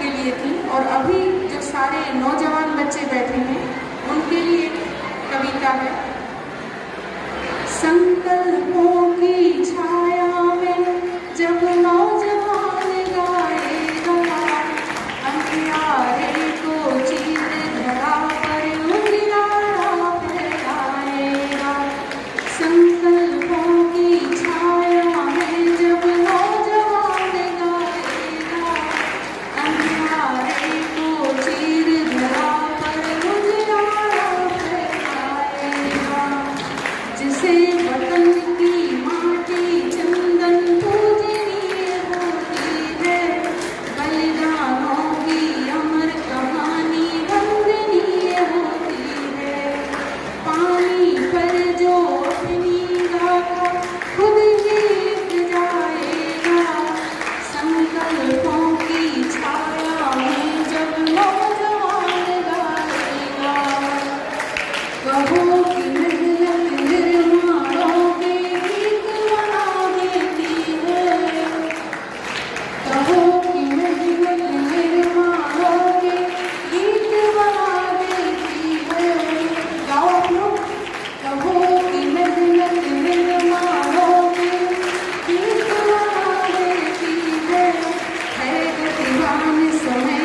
के लिए थी और अभी जो सारे नौजवान बच्चे बैठे हैं, उनके लिए कविता है। संकल्पों की छाया में जब नौ से वतन की में सोने